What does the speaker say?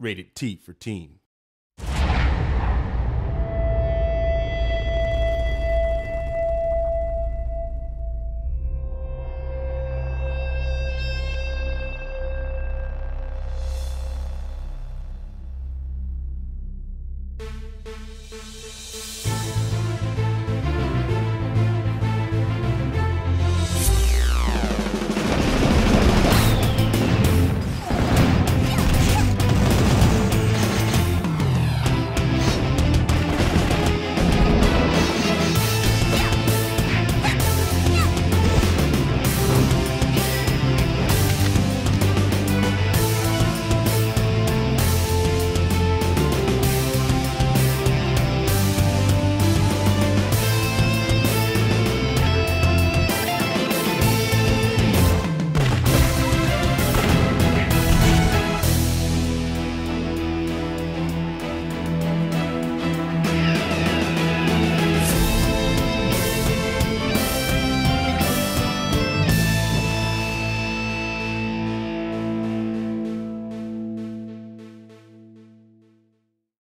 Rated T for teen.